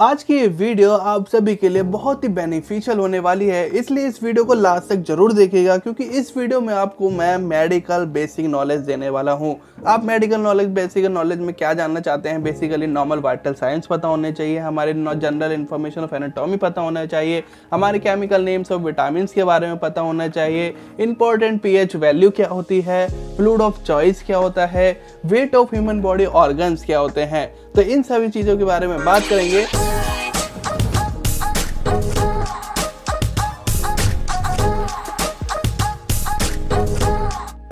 आज की ये वीडियो आप सभी के लिए बहुत ही बेनिफिशियल होने वाली है, इसलिए इस वीडियो को लास्ट तक ज़रूर देखिएगा, क्योंकि इस वीडियो में आपको मैं मेडिकल बेसिक नॉलेज देने वाला हूँ। आप मेडिकल नॉलेज बेसिक नॉलेज में क्या जानना चाहते हैं? बेसिकली नॉर्मल वाइटल साइंस पता होने चाहिए, हमारे जनरल इन्फॉर्मेशन ऑफ़ एनाटॉमी पता होना चाहिए, हमारे केमिकल नेम्स ऑफ़ विटामिन के बारे में पता होना चाहिए इंपॉर्टेंट पी वैल्यू क्या होती है फ्लूड ऑफ़ चॉइस क्या होता है weight of human body organs क्या होते हैं। तो इन सभी चीज़ों के बारे में बात करेंगे।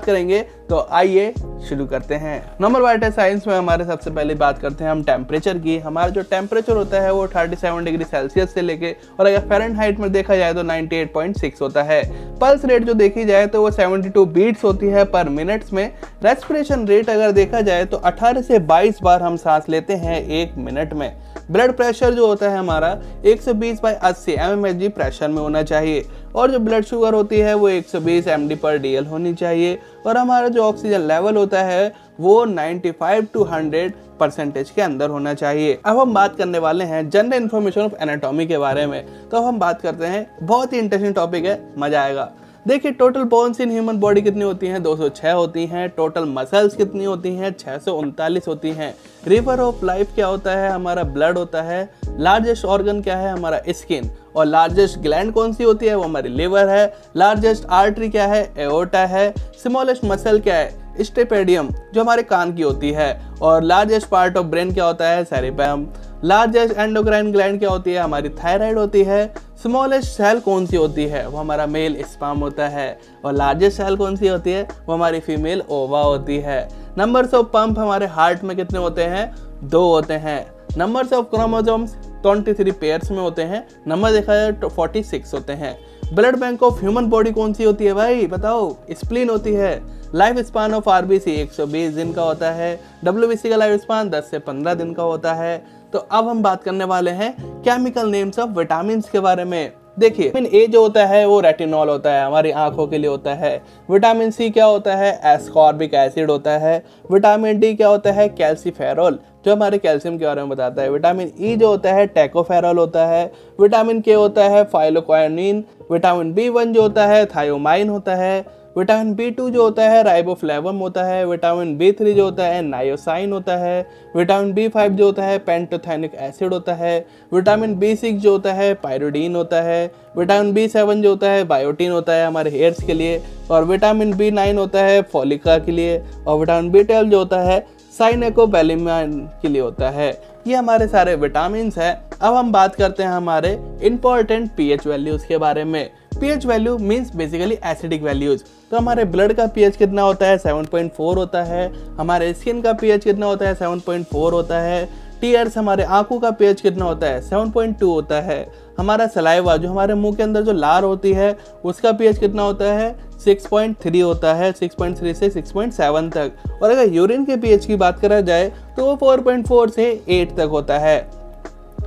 करेंगे तो आइए शुरू करते हैं। नंबर वाइट साइंस में हमारे सबसे पहले बात करते हैं हम टेम्परेचर की। हमारा जो टेम्परेचर होता है वो 37 डिग्री सेल्सियस से लेके और अगर फेरेनहाइट में देखा जाए तो 98.6 होता है। पल्स रेट जो देखी जाए तो वो 72 बीट्स होती है पर मिनट्स में। रेस्पिरेशन रेट अगर देखा जाए तो 18 से 22 बार हम सांस लेते हैं एक मिनट में। ब्लड प्रेशर जो होता है हमारा 120 सौ बीस बाई अस्सी एम प्रेशर में होना चाहिए। और जो ब्लड शुगर होती है वो 120 सौ बीस एम डी पर डीएल होनी चाहिए। और हमारा जो ऑक्सीजन लेवल होता है, वो 95 टू 100 परसेंटेज के अंदर होना चाहिए। अब हम बात करने वाले हैं जनरल इन्फॉर्मेशन ऑफ़ एनाटॉमी के बारे में। तो अब हम बात करते हैं, बहुत ही इंटरेस्टिंग टॉपिक है, मज़ा आएगा। देखिए total bones in human body कितनी होती हैं? 206 होती हैं। टोटल मसल्स कितनी होती हैं? छः होती हैं। रिवर ऑफ़ लाइफ क्या होता है? हमारा ब्लड होता है। लार्जेस्ट ऑर्गन क्या है? हमारा स्किन और लार्जेस्ट ग्लैंड कौन सी होती है? वो हमारी लिवर है। लार्जेस्ट आर्टरी क्या है? एओटा है। स्मॉलेस्ट मसल क्या है? स्टेपेडियम, जो हमारे कान की होती है। और लार्जेस्ट पार्ट ऑफ़ ब्रेन क्या होता है? सेरिबम लार्जेस्ट एंडोक्राइन ग्लैंड क्या होती है? हमारी थायराइड होती है। स्मॉलेस्ट सेल कौन सी होती है? वो हमारा मेल स्पाम होता है। और लार्जेस्ट सेल कौन सी होती है? वो हमारी फीमेल ओवा होती है। नंबर्स ऑफ़ पंप हमारे हार्ट में कितने होते हैं? दो होते हैं। Numbers of chromosomes twenty three pairs में होते हैं। नंबर देखा जाए तो फोर्टी सिक्स होते हैं। Blood bank of human body कौन सी होती है भाई? बताओ। स्प्लीन होती है। लाइफ स्पान ऑफ़ आरबीसी 120 दिन का होता है। डब्ल्यूबीसी का लाइफ स्पान 10 से 15 दिन का होता है। तो अब हम बात करने वाले हैं केमिकल नेम्स ऑफ़ विटामिन के बारे में। देखिए विटामिन ए जो होता है, वो रेटिनॉल होता है, हमारी आँखों के लिए होता है। विटामिन सी क्या होता है? एस्कॉर्बिक एसिड होता है। विटामिन डी क्या होता है? कैल्सीफेरोल जो हमारे कैल्शियम के बारे में बताता है विटामिन ई e जो होता है टेकोफेरॉल होता है विटामिन के होता है फाइलोक्वानिन विटामिन बी वन जो होता है थायोमाइन होता है विटामिन बी टू जो होता है राइबोफ्लेवम होता है विटामिन बी थ्री जो होता है नायोसाइन होता है विटामिन बी फाइव जो होता है पेंटोथैनिक एसिड होता है विटामिन बी सिक्स जो होता है पायरोडीन होता है विटामिन बी सेवन जो होता है बायोटीन होता है हमारे हेयर्स के लिए और विटामिन बी नाइन होता है फोलिका के लिए और विटामिन बी ट्वेल्व जो होता है साइनेकोबेलिमान के लिए होता है। ये हमारे सारे विटामिन हैं। अब हम बात करते हैं हमारे इंपॉर्टेंट पीएच वैल्यूज़ के बारे में। PH value means basically acidic values. तो हमारे ब्लड का पीएच कितना होता है? 7.4 होता है। हमारे स्किन का पीएच कितना होता है? 7.4 होता है। टीयर्स हमारे आँखों का पीएच कितना होता है? 7.2 होता है। हमारा सलाइवा जो हमारे मुँह के अंदर जो लार होती है, उसका पीएच कितना होता है? 6.3 होता है 6.3 से 6.7 तक। और अगर यूरिन के पीएच की बात करा जाए तो वो 4.4 से 8 तक होता है।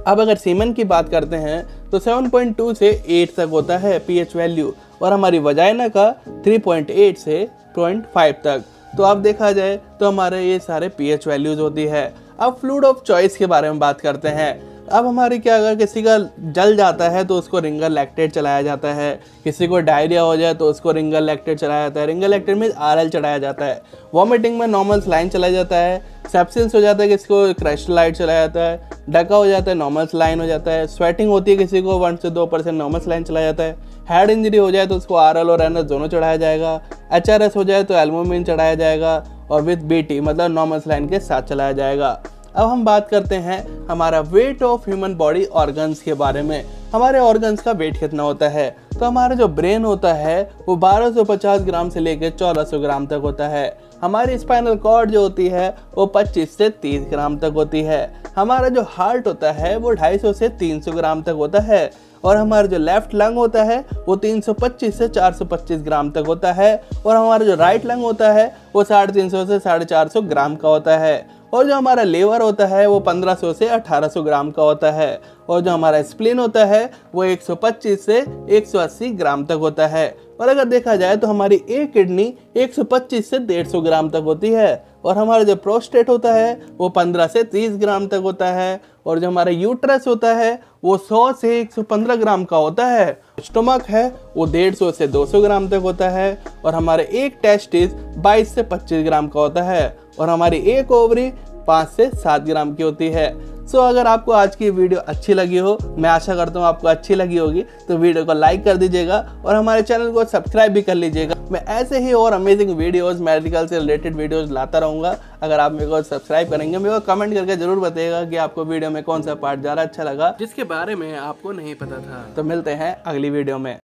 अब अगर सीमन की बात करते हैं तो 7.2 से 8 तक होता है पीएच वैल्यू और हमारी वजाइना का 3.8 से 0.5 तक। तो अब देखा जाए तो हमारे ये सारे पीएच वैल्यूज़ होती है। अब फ्लूड ऑफ़ चॉइस के बारे में बात करते हैं। अब हमारी क्या, अगर किसी का जल जाता है तो उसको रिंगर लैक्टेट चलाया जाता है। किसी को डायरिया हो जाए तो उसको रिंगर लैक्टेट चलाया जाता है। रिंगर लैक्टेट में आर चढ़ाया जाता है। वॉमिटिंग में नॉर्मल स्लाइन चलाया जाता है। सेप्सिल्स हो जाता है किसी को क्रेस्टलाइट चलाया जाता है। डका हो जाता है, नॉर्मल स्लाइन हो जाता है। स्वेटिंग होती है किसी को, वन से दो परसेंट नॉर्मल स्लाइन चलाया जाता है। हेड इंजरी हो जाए तो उसको आरएल और एन दोनों चढ़ाया जाएगा। एचआरएस हो जाए तो एल्मोमिन चढ़ाया जाएगा और विथ बी मतलब नॉर्मल स्लाइन के साथ चलाया जाएगा। अब हम बात करते हैं हमारा weight of human body organs के बारे में। हमारे ऑर्गन्स का वेट कितना होता है? तो हमारा जो ब्रेन होता है, वो 1250 ग्राम से लेकर 1400 ग्राम तक होता है। हमारी स्पाइनल कॉर्ड जो होती है, वो 25 से 30 ग्राम तक होती है। हमारा जो हार्ट होता है, वो 250 से 300 ग्राम तक होता है। और हमारा जो लेफ़्ट लंग होता है, वो 325 से 425 ग्राम तक होता है। और हमारा जो राइट लंग होता है, वो साढ़े तीन सौ साढ़े चार ग्राम का होता है। और जो हमारा लेवर होता है वो 1500 से 1800 ग्राम का होता है। और जो हमारा स्प्लिन होता है वो 125 से 180 ग्राम तक होता है। और अगर देखा जाए तो हमारी एक किडनी 125 से 150 ग्राम तक होती है। और हमारा जो प्रोस्टेट होता है वो 15 से 30 ग्राम तक होता है। और जो हमारा यूट्रस होता है वो 100 से 115 ग्राम का होता है। स्टोमक है वो 150 से 200 ग्राम तक होता है। और हमारे एक टेस्टिस 22 से 25 ग्राम का होता है। और हमारी एक ओवरी पाँच से सात ग्राम की होती है। सो so, अगर आपको आज की वीडियो अच्छी लगी हो मैं आशा करता हूँ आपको अच्छी लगी होगी तो वीडियो को लाइक कर दीजिएगा और हमारे चैनल को सब्सक्राइब भी कर लीजिएगा। मैं ऐसे ही और अमेजिंग वीडियोस मेडिकल से रिलेटेड वीडियोस लाता रहूँगा। अगर आप मेरे को सब्सक्राइब करेंगे मेरे को कमेंट करके ज़रूर बताइएगा कि आपको वीडियो में कौन सा पार्ट ज़्यादा अच्छा लगा। जिसके बारे में आपको नहीं पता था। तो मिलते हैं अगली वीडियो में।